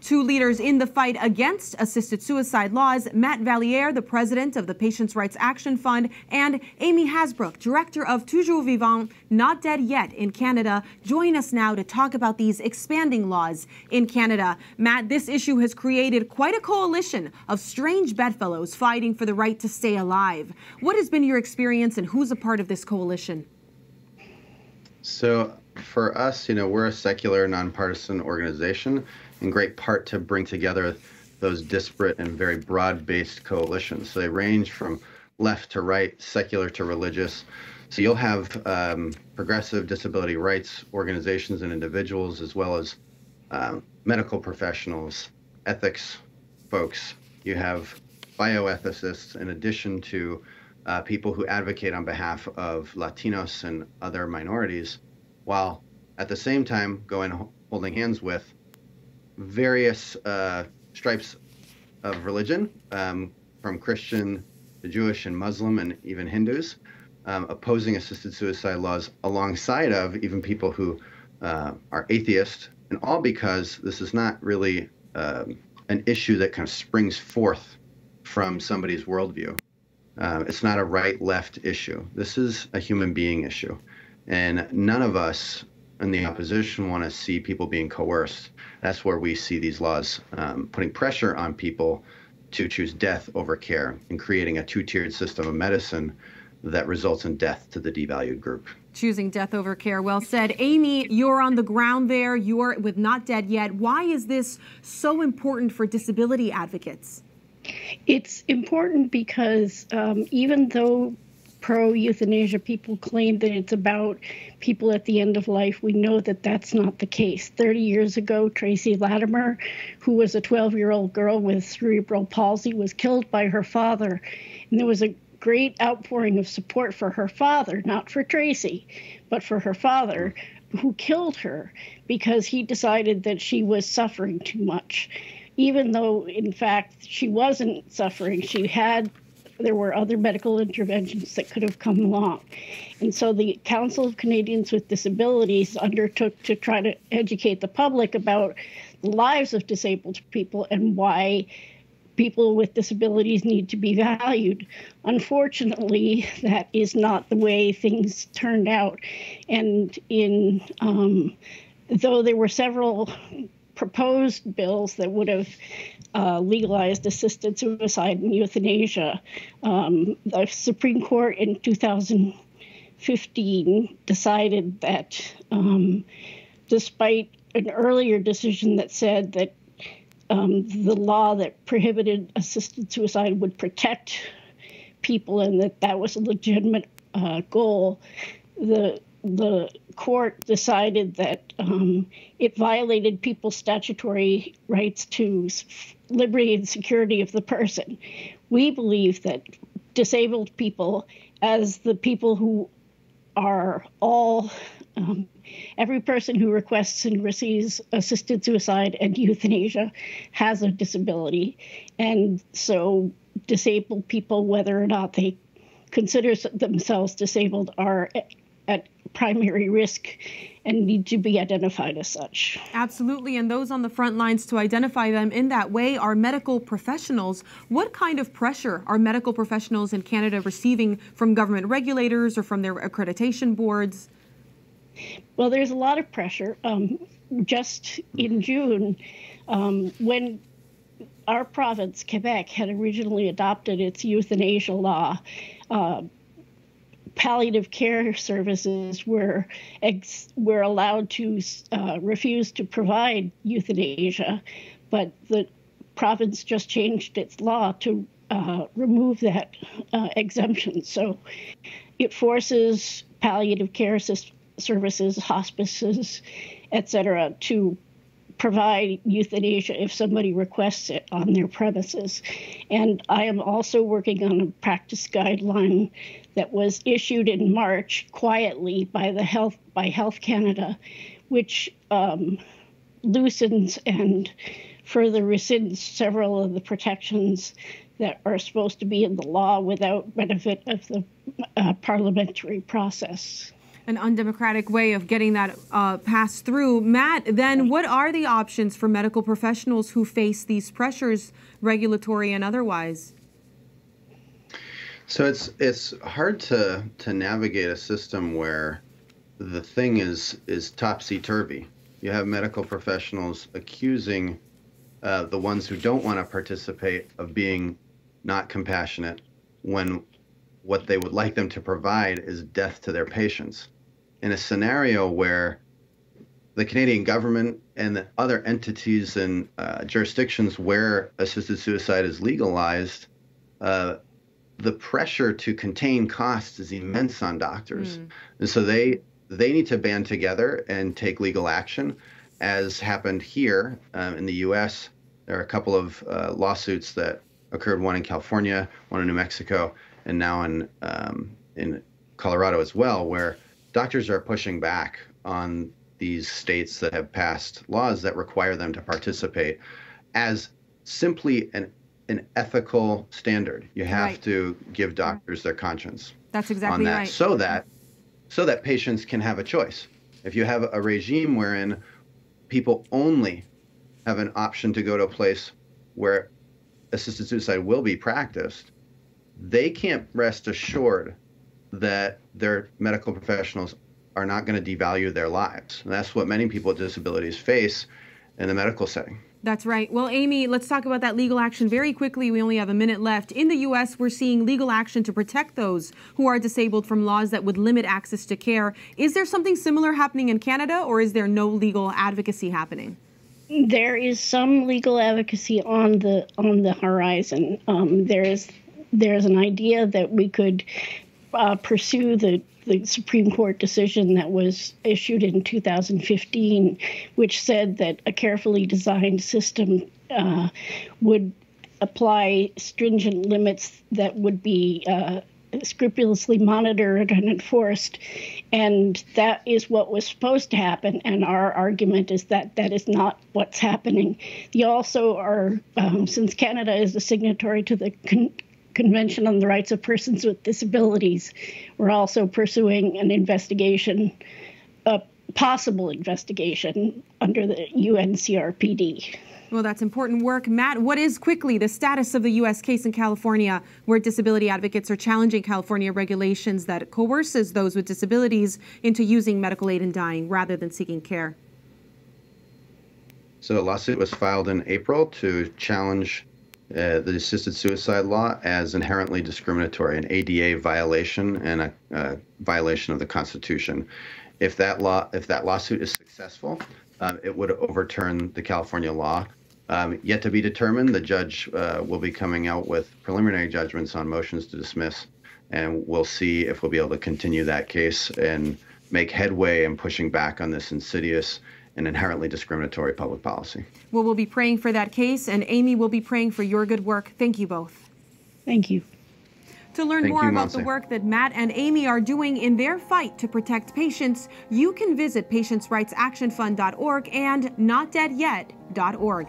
Two leaders in the fight against assisted suicide laws, Matt Valliere, the president of the Patients' Rights Action Fund, and Amy Hasbrouck, director of Toujours Vivant, Not Dead Yet in Canada, join us now to talk about these expanding laws in Canada. Matt, this issue has created quite a coalition of strange bedfellows fighting for the right to stay alive. What has been your experience and who's a part of this coalition? So, for us, you know, we're a secular, nonpartisan organization, in great part to bring together those disparate and very broad based coalitions. So they range from left to right, secular to religious. So you'll have um, progressive disability rights organizations and individuals, as well as um, medical professionals, ethics folks. You have bioethicists, in addition to uh, people who advocate on behalf of Latinos and other minorities, while at the same time going holding hands with various uh, stripes of religion, um, from Christian to Jewish and Muslim and even Hindus, um, opposing assisted suicide laws alongside of even people who uh, are atheist, and all because this is not really um, an issue that kind of springs forth from somebody's worldview. Uh, it's not a right left issue. This is a human being issue. And none of us in the opposition want to see people being coerced. That's where we see these laws um, putting pressure on people to choose death over care and creating a two tiered system of medicine that results in death to the devalued group. Choosing death over care. Well said. Amy, you're on the ground there. You're with Not Dead Yet. Why is this so important for disability advocates? It's important because um, even though pro euthanasia people claim that it's about people at the end of life, we know that that's not the case. 30 years ago, Tracy Latimer, who was a 12 year old girl with cerebral palsy, was killed by her father. And there was a great outpouring of support for her father, not for Tracy, but for her father, who killed her because he decided that she was suffering too much even though in fact she wasn't suffering, she had there were other medical interventions that could have come along. And so the Council of Canadians with Disabilities undertook to try to educate the public about the lives of disabled people and why people with disabilities need to be valued. Unfortunately, that is not the way things turned out. And in um, though there were several proposed bills that would have uh, legalized assisted suicide and euthanasia. Um, the Supreme Court in 2015 decided that um, despite an earlier decision that said that um, the law that prohibited assisted suicide would protect people and that that was a legitimate uh, goal, the the court decided that um, it violated people's statutory rights to liberty and security of the person. We believe that disabled people, as the people who are all, um, every person who requests and receives assisted suicide and euthanasia has a disability. And so, disabled people, whether or not they consider themselves disabled, are at primary risk and need to be identified as such. Absolutely. And those on the front lines to identify them in that way are medical professionals. What kind of pressure are medical professionals in Canada receiving from government regulators or from their accreditation boards? Well, there's a lot of pressure. Um, just in June, um, when our province, Quebec, had originally adopted its euthanasia law, uh, palliative care services were ex- were allowed to uh, refuse to provide euthanasia, but the province just changed its law to uh, remove that uh, exemption. So it forces palliative care services, hospices, etc., to provide euthanasia if somebody requests it on their premises. And I am also working on a practice guideline that was issued in March quietly by the health by Health Canada, which um, loosens and further rescinds several of the protections that are supposed to be in the law without benefit of the uh, parliamentary process. An undemocratic way of getting that uh, passed through. Matt, then what are the options for medical professionals who face these pressures, regulatory and otherwise? So it's it's hard to to navigate a system where the thing is is topsy turvy. You have medical professionals accusing uh, the ones who don't want to participate of being not compassionate when what they would like them to provide is death to their patients. In a scenario where the Canadian government and the other entities and uh, jurisdictions where assisted suicide is legalized uh, the pressure to contain costs is immense on doctors, mm. and so they they need to band together and take legal action, as happened here um, in the U.S. There are a couple of uh, lawsuits that occurred, one in California, one in New Mexico, and now in um, in Colorado as well, where doctors are pushing back on these states that have passed laws that require them to participate as simply an an ethical standard. You have right. to give doctors their conscience. That's exactly on that, right. So that so that patients can have a choice. If you have a regime wherein people only have an option to go to a place where assisted suicide will be practiced, they can't rest assured that their medical professionals are not going to devalue their lives. And that's what many people with disabilities face in the medical setting. That's right. Well, Amy, let's talk about that legal action very quickly. We only have a minute left. In the U.S., we're seeing legal action to protect those who are disabled from laws that would limit access to care. Is there something similar happening in Canada, or is there no legal advocacy happening? There is some legal advocacy on the on the horizon. Um, there is there's an idea that we could uh, pursue the the Supreme Court decision that was issued in 2015, which said that a carefully designed system uh, would apply stringent limits that would be uh, scrupulously monitored and enforced. And that is what was supposed to happen. And our argument is that that is not what's happening. You also are, um, since Canada is a signatory to the con- Convention on the Rights of Persons with Disabilities. We're also pursuing an investigation, a possible investigation under the UNCRPD. Well, that's important work. Matt, what is quickly the status of the U.S. case in California where disability advocates are challenging California regulations that coerces those with disabilities into using medical aid in dying rather than seeking care? So, a lawsuit was filed in April to challenge uh, the assisted suicide law as inherently discriminatory, an ADA violation and a, violation of the Constitution. If that law, if that lawsuit is successful, um, it would overturn the California law. Um, yet to be determined, the judge uh, will be coming out with preliminary judgments on motions to dismiss, and we'll see if we'll be able to continue that case and make headway in pushing back on this insidious and inherently discriminatory public policy. Well, we'll be praying for that case, and Amy will be praying for your good work. Thank you both. Thank you. To learn Thank more you, about Montse. the work that Matt and Amy are doing in their fight to protect patients, you can visit patientsrightsactionfund.org and notdeadyet.org.